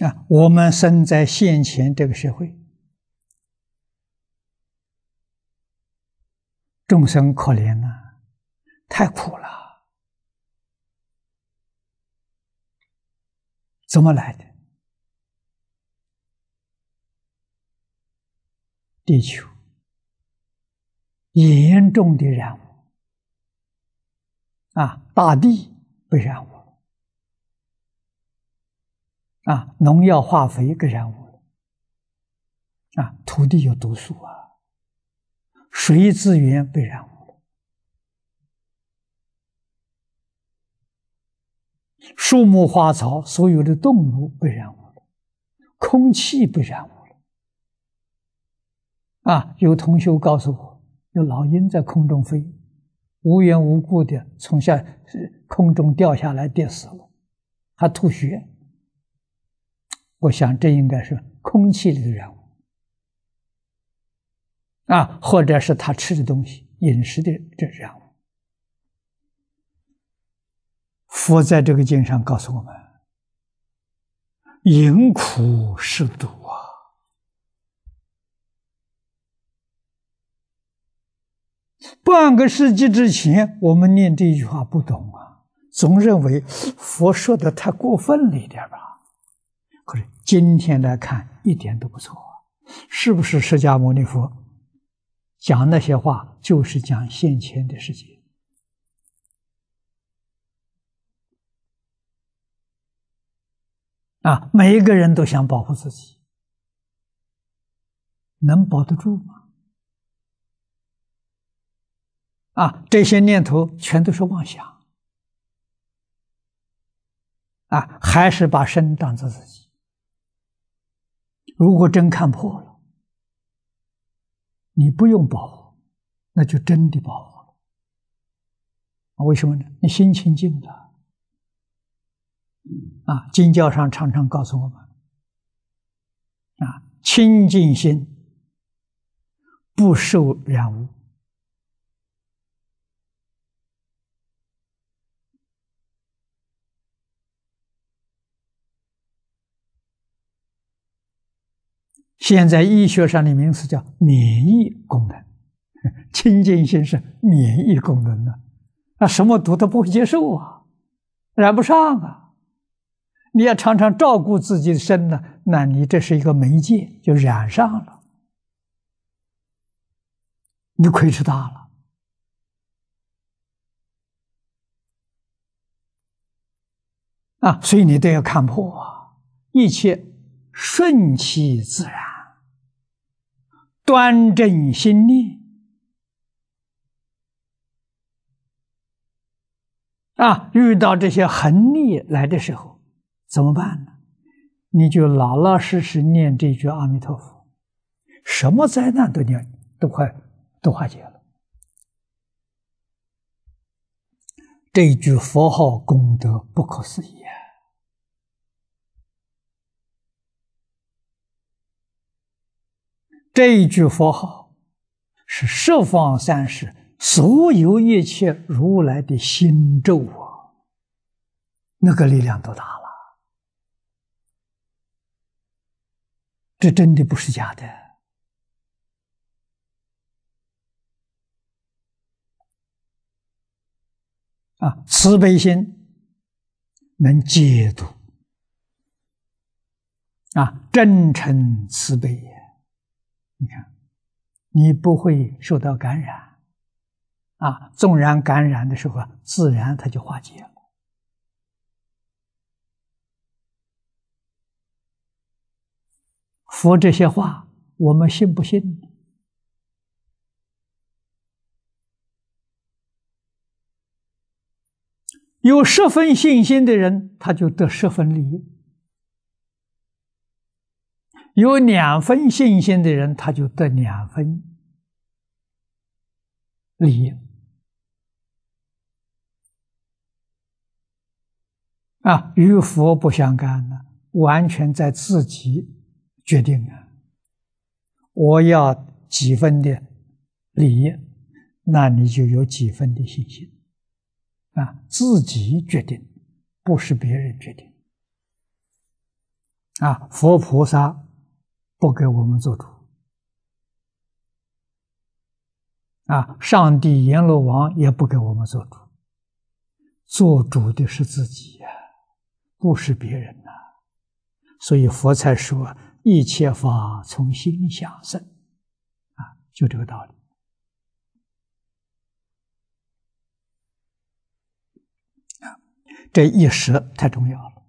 啊，我们生在现前这个社会，众生可怜呐，太苦了，怎么来的？地球严重的染污啊，大地被染污。啊，农药化肥给染污了，啊，土地有毒素啊，水资源被染污了，树木花草所有的动物被染污了，空气被染污了。啊，有同学告诉我，有老鹰在空中飞，无缘无故的从下空中掉下来，跌死了，还吐血。我想，这应该是空气里的染污啊，或者是他吃的东西、饮食的这染污。佛在这个经上告诉我们：“饮苦是毒啊！”半个世纪之前，我们念这句话不懂啊，总认为佛说的太过分了一点吧。可是今天来看，一点都不错，是不是释迦牟尼佛讲那些话，就是讲现前的世界啊？每一个人都想保护自己，能保得住吗？啊，这些念头全都是妄想啊，还是把身当做自己？如果真看破了，你不用保护，那就真的保护了。为什么呢？你心清净了啊！经教上常常告诉我们啊，清净心不受染污。现在医学上的名词叫免疫功能，清净心是免疫功能呢，那什么毒都不会接受啊，染不上啊。你要常常照顾自己的身呢，那你这是一个媒介，就染上了，你亏吃大了啊！所以你都要看破啊，一切顺其自然。端正心念啊！遇到这些横逆来的时候，怎么办呢？你就老老实实念这句阿弥陀佛，什么灾难都念，都快都化解了。这句佛号功德不可思议啊。这一句佛号是十方三世所有一切如来的心咒啊，那个力量多大了？这真的不是假的啊！慈悲心能解毒啊，真诚慈悲。你看，你不会受到感染，啊，纵然感染的时候，自然它就化解了。佛这些话，我们信不信？有十分信心的人，他就得十分利益。有两分信心的人，他就得两分利益啊，与佛不相干的，完全在自己决定啊。我要几分的利益，那你就有几分的信心啊，自己决定，不是别人决定。啊，佛菩萨不给我们做主，啊，上帝阎罗王也不给我们做主，做主的是自己呀，不是别人呐。所以佛才说一切法从心想生，啊，就这个道理。啊这一时太重要了。